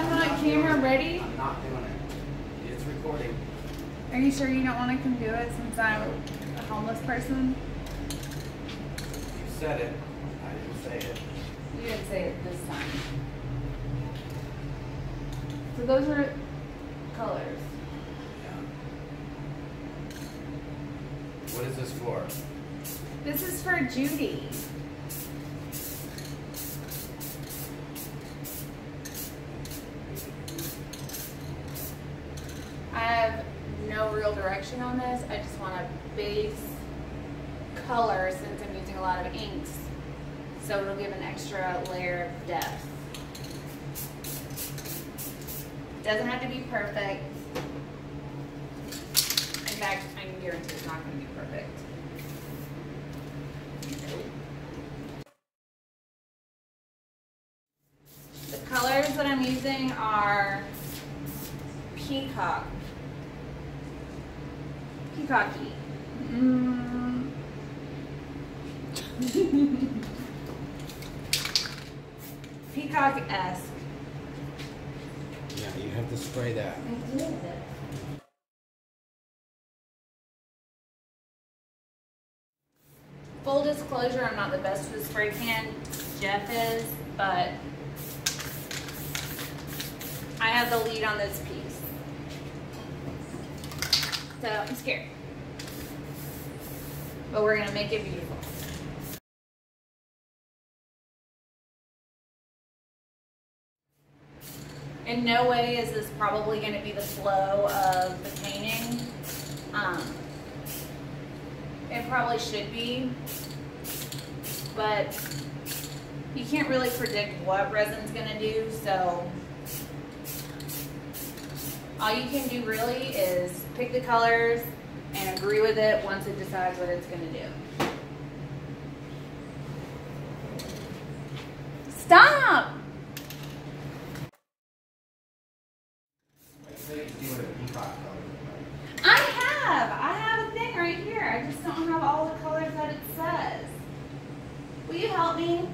I'm not camera ready. I'm not doing it. It's recording. Are you sure you don't want to come do it since I'm a homeless person? You said it. I didn't say it. You didn't say it this time. So those are colors. Yeah. What is this for? This is for Judy. I have real direction on this. I just want a base color since I'm using a lot of inks. So it'll give an extra layer of depth. Doesn't have to be perfect. In fact, I can guarantee it's not going to be perfect. The colors that I'm using are peacock. Peacocky. Mm. Peacock-esque. Yeah, you have to spray that. I did. Full disclosure, I'm not the best with spray can. Jeff is, but I have the lead on this piece. So I'm scared. But we're gonna make it beautiful. In no way is this probably gonna be the flow of the painting. Um, it probably should be, but you can't really predict what resin's gonna do, so all you can do really is pick the colors and agree with it once it decides what it's gonna do. Stop! I say you do it a peacock color. I have. I have a thing right here. I just don't have all the colors that it says. Will you help me?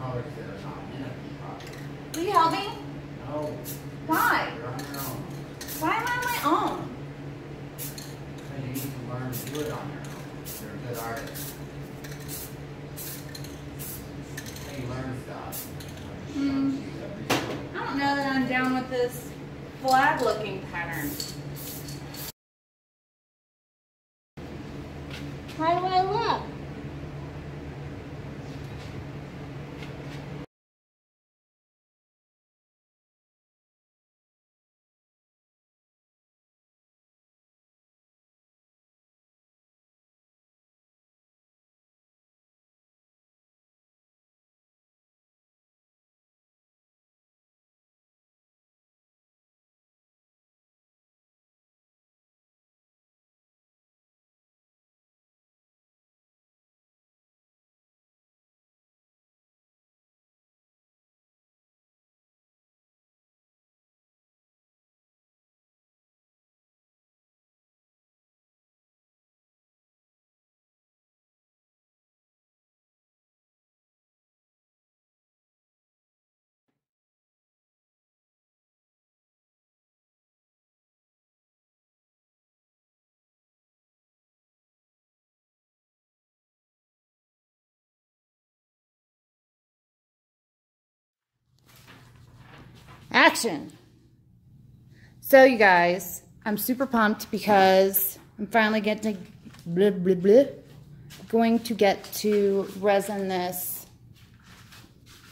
Colors that are not in a peacock. Will you help me? No, Why? You're on your own. Why am I on my own? So you need to learn to do it on your own. You're a good artist. How you learn stuff. Hmm. I don't know that I'm down with this flag looking pattern. How do I look? Action. So, you guys, I'm super pumped because I'm finally getting to blah, blah, blah, going to get to resin this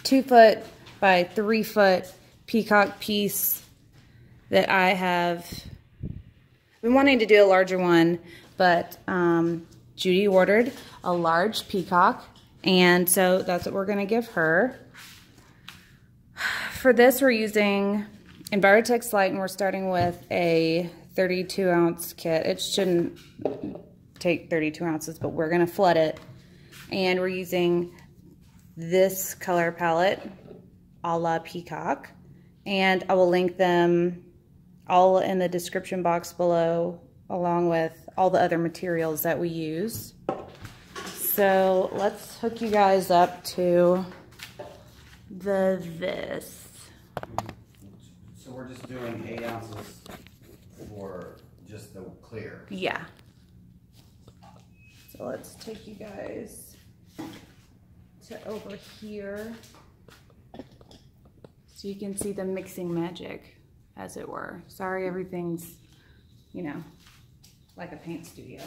two foot by three foot peacock piece that I have been wanting to do a larger one, but um, Judy ordered a large peacock, and so that's what we're going to give her. For this, we're using EnviroTex Lite, and we're starting with a 32 ounce kit. It shouldn't take 32 ounces, but we're going to flood it. And we're using this color palette, a la Peacock. And I will link them all in the description box below, along with all the other materials that we use. So let's hook you guys up to the this. So we're just doing eight ounces for just the clear. Yeah. So let's take you guys to over here. So you can see the mixing magic, as it were. Sorry, everything's, you know, like a paint studio.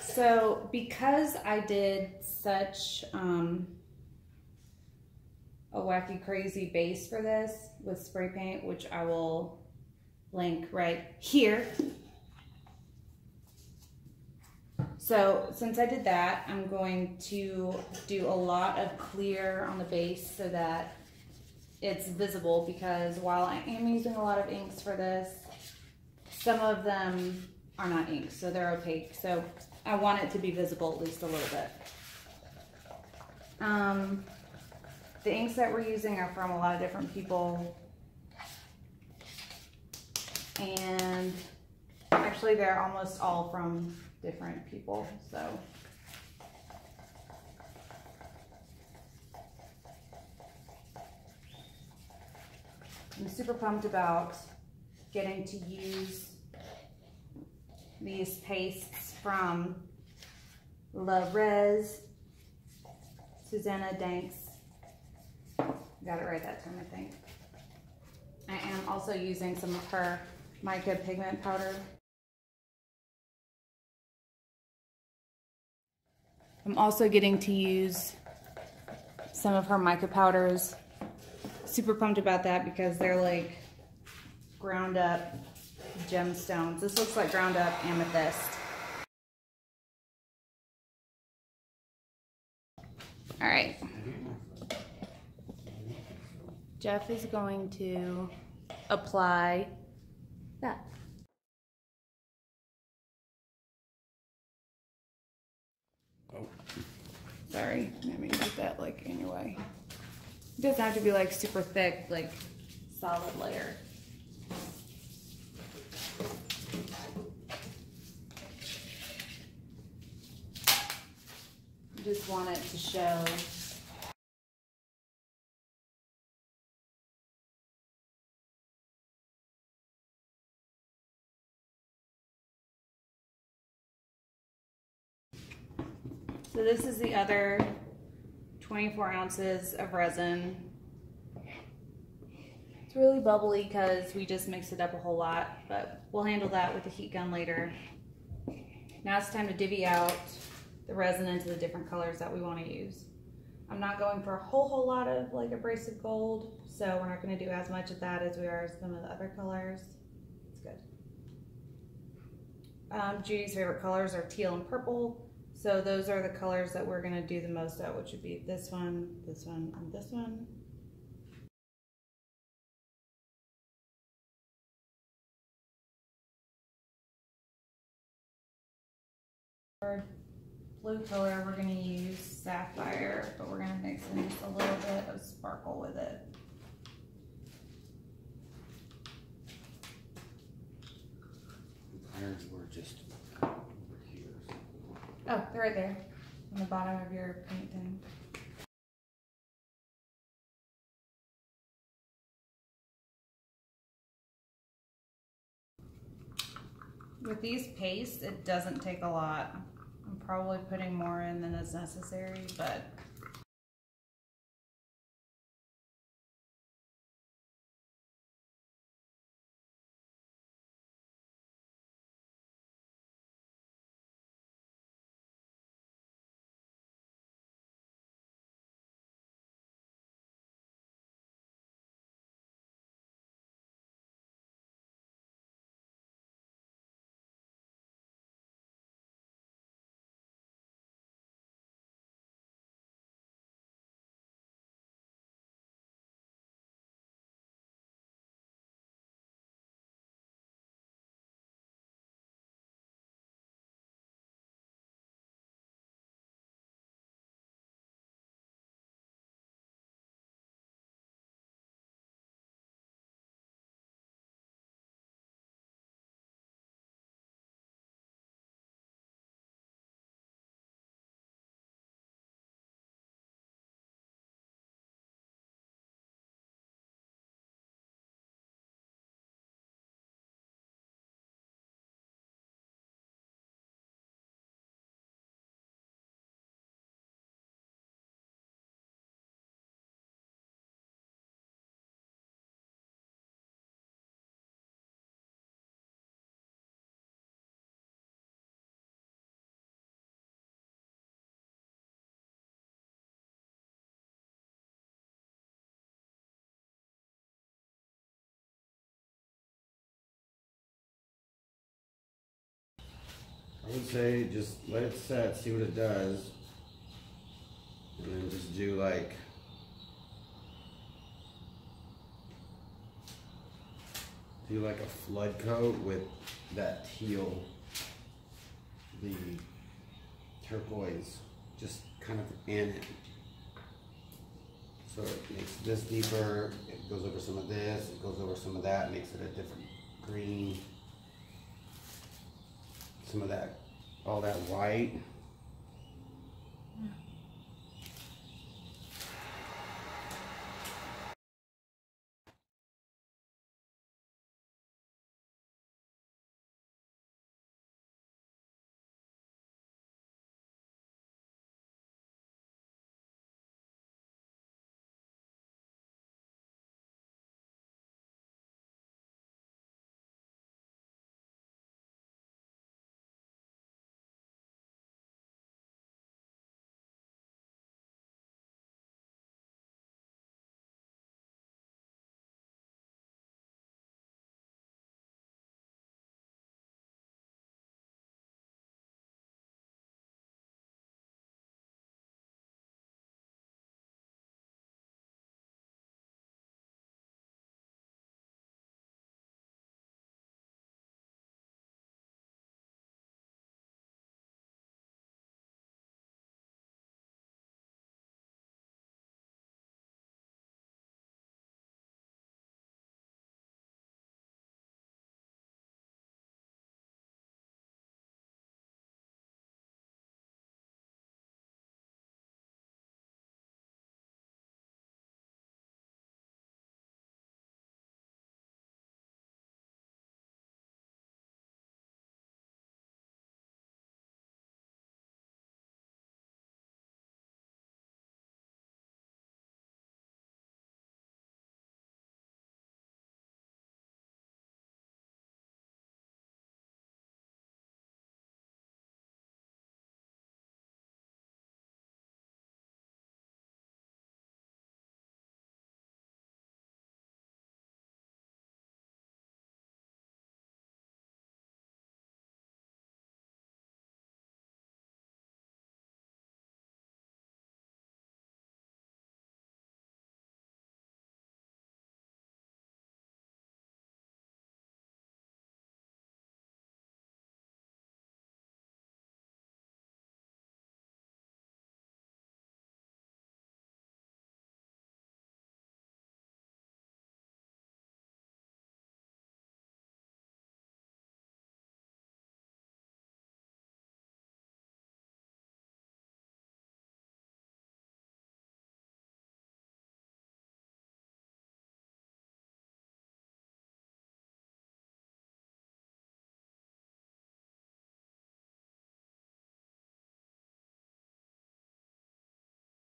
So because I did such um, a wacky crazy base for this with spray paint, which I will link right here. So since I did that, I'm going to do a lot of clear on the base so that it's visible because while I am using a lot of inks for this, some of them are not inks, so they're opaque. So I want it to be visible at least a little bit. Um, the inks that we're using are from a lot of different people. And actually they're almost all from different people, so. I'm super pumped about getting to use these pastes from La Res, Suzana Danks. Got it right that time, I think. I am also using some of her mica pigment powder. I'm also getting to use some of her mica powders. Super pumped about that because they're like ground up gemstones. This looks like ground up amethyst. All right. Jeff is going to apply that. Oh. Sorry, I mean get that like in your way. It doesn't have to be like super thick, like solid layer. Just want it to show So this is the other 24 ounces of resin. It's really bubbly because we just mixed it up a whole lot, but we'll handle that with the heat gun later. Now it's time to divvy out the resin into the different colors that we want to use. I'm not going for a whole whole lot of like abrasive gold, so we're not going to do as much of that as we are some of the other colors. It's good. Um, Judy's favorite colors are teal and purple. So those are the colors that we're gonna do the most of, which would be this one, this one, and this one. Our blue color, we're gonna use sapphire, but we're gonna mix in just a little bit of sparkle with it. Irons were just over here. Oh, they're right there, on the bottom of your paint thing. With these pastes, it doesn't take a lot. I'm probably putting more in than is necessary, but I would say just let it set, see what it does. And then just do like. Do like a flood coat with that teal, the turquoise, just kind of in it. So it makes this deeper, it goes over some of this, it goes over some of that, makes it a different green. Some of that, all that white,